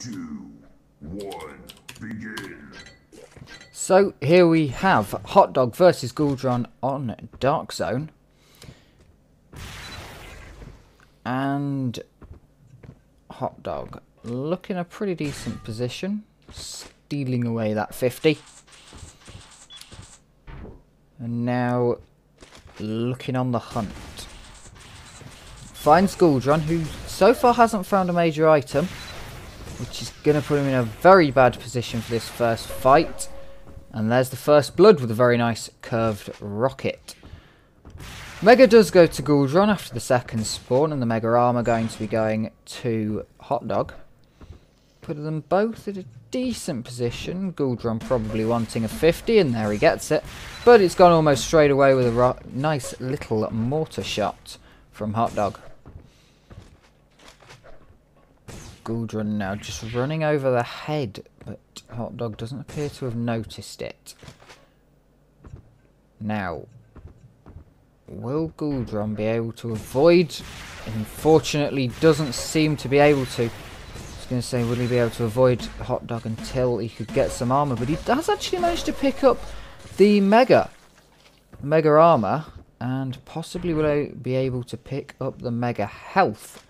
two, one, begin. So here we have Hot Dog versus Gouldron on Dark Zone. And Hot Dog looking a pretty decent position. Stealing away that 50. And now looking on the hunt. Finds Gouldron, who so far hasn't found a major item. Which is going to put him in a very bad position for this first fight. And there's the first blood with a very nice curved rocket. Mega does go to Gouldron after the second spawn, and the Mega Armor going to be going to Hot Dog. Put them both in a decent position. Gouldron probably wanting a 50, and there he gets it. But it's gone almost straight away with a nice little mortar shot from Hot Dog. Gouldron now just running over the head, but Hot Dog doesn't appear to have noticed it. Now, will Gouldron be able to avoid? Unfortunately, doesn't seem to be able to. I was going to say, will he be able to avoid Hot Dog until he could get some armor? But he does actually manage to pick up the Mega. Mega armor. And possibly will be able to pick up the Mega health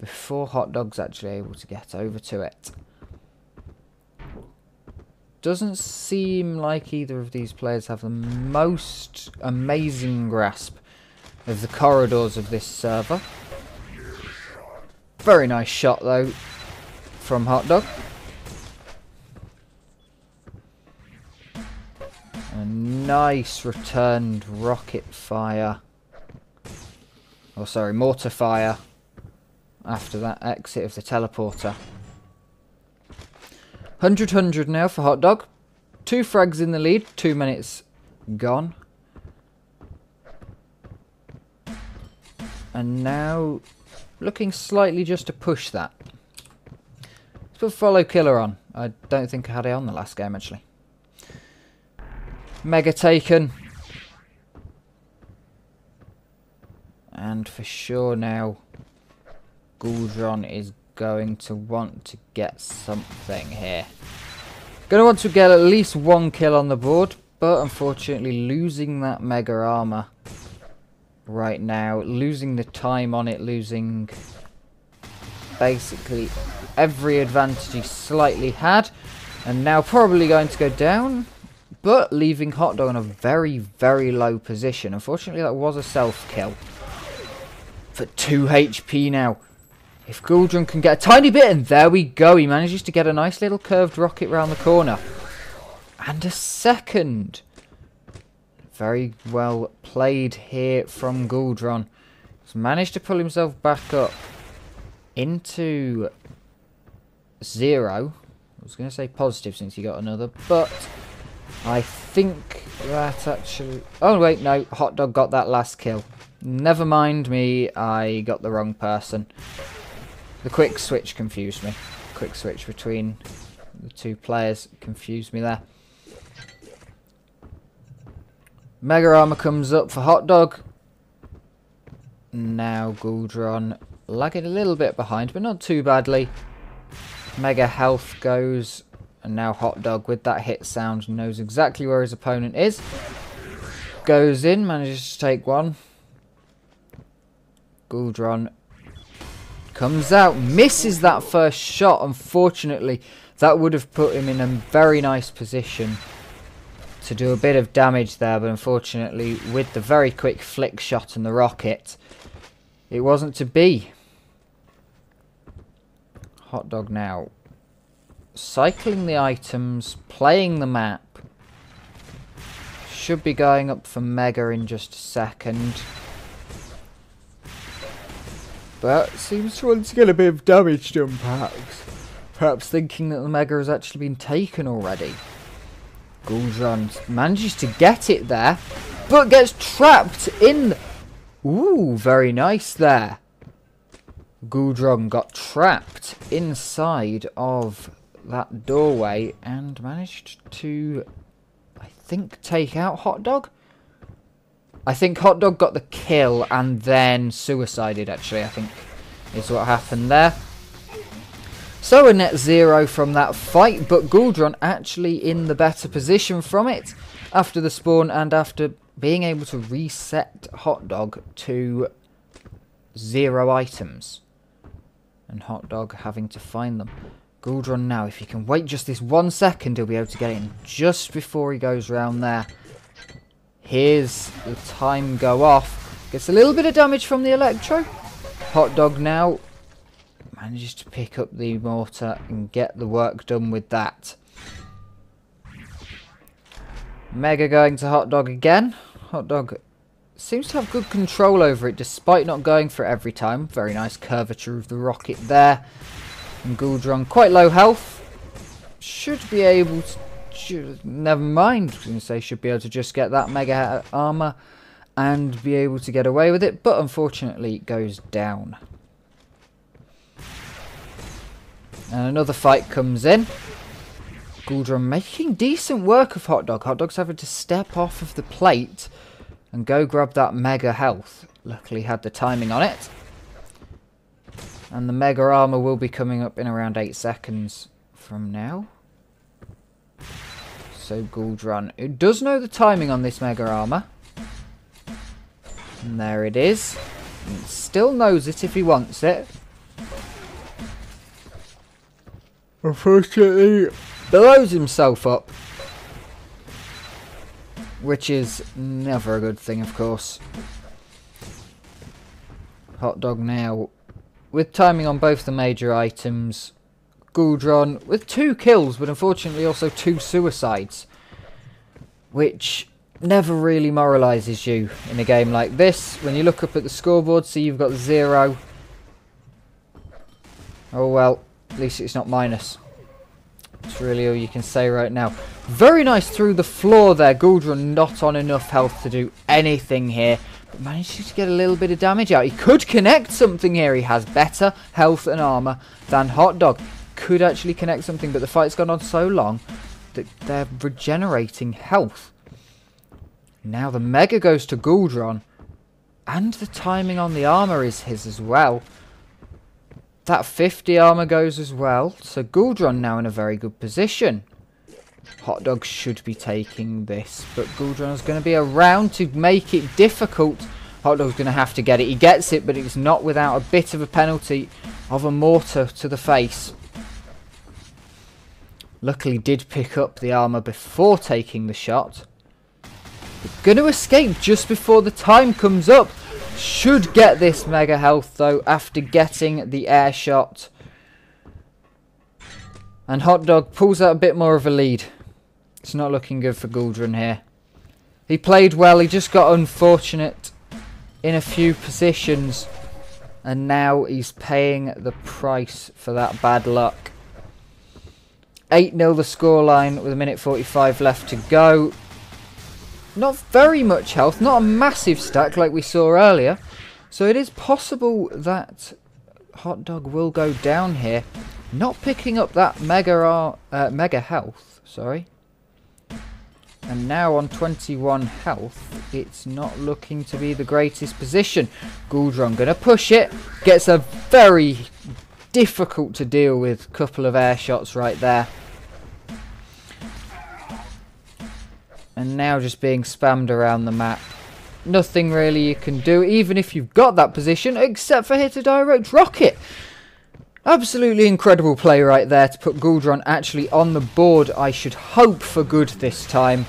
before Hot Dog's actually able to get over to it. Doesn't seem like either of these players have the most amazing grasp of the corridors of this server. Very nice shot though from Hot Dog. A nice returned rocket fire. Oh sorry, mortar fire after that exit of the teleporter. 100 100 now for Hot Dog. Two frags in the lead, two minutes gone. And now looking slightly just to push that. Let's put follow killer on. I don't think I had it on the last game actually. Mega taken. And for sure now Gouldron is going to want to get something here. Going to want to get at least one kill on the board, but unfortunately losing that Mega Armor right now. Losing the time on it, losing basically every advantage he slightly had. And now probably going to go down, but leaving Hot Dog in a very, very low position. Unfortunately, that was a self-kill. For 2 HP now. If Gouldron can get a tiny bit, and there we go. He manages to get a nice little curved rocket round the corner. And a second. Very well played here from Gouldron. He's managed to pull himself back up into zero. I was going to say positive since he got another, but I think that actually... Oh, wait, no. Hot Dog got that last kill. Never mind me, I got the wrong person. The quick switch confused me. Quick switch between the two players confused me there. Mega Armor comes up for Hot Dog. Now Gouldron lagging a little bit behind, but not too badly. Mega Health goes, and now Hot Dog with that hit sound knows exactly where his opponent is. Goes in, manages to take one. Gouldron Comes out, misses that first shot, unfortunately. That would have put him in a very nice position to do a bit of damage there, but unfortunately, with the very quick flick shot and the rocket, it wasn't to be. Hot dog now. Cycling the items, playing the map. Should be going up for Mega in just a second. But seems to want to get a bit of damage done perhaps. Perhaps thinking that the Mega has actually been taken already. Gouldron manages to get it there, but gets trapped in... Ooh, very nice there. Gouldron got trapped inside of that doorway and managed to, I think, take out Hot Dog. I think Hot Dog got the kill and then suicided, actually, I think, is what happened there. So a net zero from that fight, but Gouldron actually in the better position from it after the spawn and after being able to reset Hot Dog to zero items. And Hot Dog having to find them. Gouldron now, if he can wait just this one second, he'll be able to get in just before he goes round there. Here's the time go off. Gets a little bit of damage from the Electro. Hot Dog now manages to pick up the mortar and get the work done with that. Mega going to Hot Dog again. Hot Dog seems to have good control over it despite not going for it every time. Very nice curvature of the rocket there. And Gouldron quite low health. Should be able to... Never mind. To say should be able to just get that mega armor and be able to get away with it. But unfortunately it goes down. And another fight comes in. Gouldron making decent work of Hot Dog. Hot Dog's having to step off of the plate and go grab that mega health. Luckily had the timing on it. And the mega armor will be coming up in around 8 seconds from now. So Gouldron, who does know the timing on this mega armor. And there it is. And still knows it if he wants it. Unfortunately, blows himself up. Which is never a good thing, of course. Hot Dog now, with timing on both the major items. Gouldron with two kills, but unfortunately also two suicides. Which never really moralises you in a game like this. When you look up at the scoreboard, see you've got zero. Oh well, at least it's not minus. That's really all you can say right now. Very nice through the floor there. Gouldron not on enough health to do anything here. But manages to get a little bit of damage out. He could connect something here. He has better health and armor than Hot Dog. Could actually connect something, but the fight's gone on so long that they're regenerating health. Now the Mega goes to Gouldron. And the timing on the armor is his as well. That 50 armor goes as well. So Gouldron now in a very good position. Hot Dog should be taking this. But Gouldron's going to be around to make it difficult. Hot Dog's going to have to get it. He gets it, but it's not without a bit of a penalty of a mortar to the face. Luckily did pick up the armor before taking the shot. Going to escape just before the time comes up. Should get this mega health though after getting the air shot. And Hot Dog pulls out a bit more of a lead. It's not looking good for Gouldron here. He played well, he just got unfortunate in a few positions. And now he's paying the price for that bad luck. 8-0 the scoreline with a minute 45 left to go. Not very much health, not a massive stack like we saw earlier. So it is possible that Hot Dog will go down here. Not picking up that mega, uh, mega health, sorry. And now on 21 health, it's not looking to be the greatest position. Gouldron going to push it. Gets a very difficult to deal with a couple of air shots right there. And now just being spammed around the map. Nothing really you can do, even if you've got that position, except for hit a direct rocket. Absolutely incredible play right there to put Gouldron actually on the board. I should hope for good this time.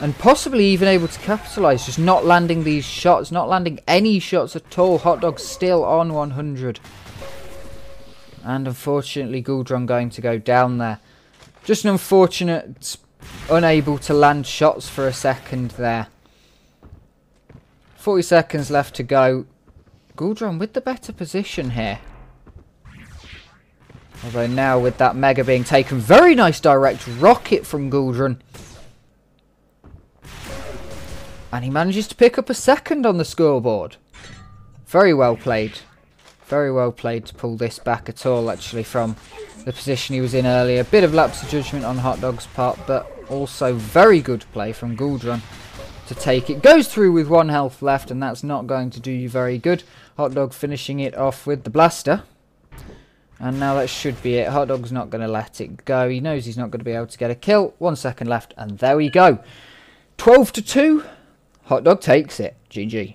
And possibly even able to capitalise, just not landing these shots, not landing any shots at all. Hot Dog still on 100. And unfortunately Gouldron going to go down there. Just an unfortunate unable to land shots for a second there. 40 seconds left to go. Gouldron with the better position here. Although now with that Mega being taken, very nice direct rocket from Gouldron. And he manages to pick up a second on the scoreboard. Very well played. Very well played to pull this back at all, actually, from the position he was in earlier. A bit of lapse of judgment on Hot Dog's part, but also very good play from Gouldron to take it. Goes through with one health left, and that's not going to do you very good. Hot Dog finishing it off with the blaster. And now that should be it. Hot Dog's not going to let it go. He knows he's not going to be able to get a kill. One second left, and there we go. 12 to 2. Hot Dog takes it. GG.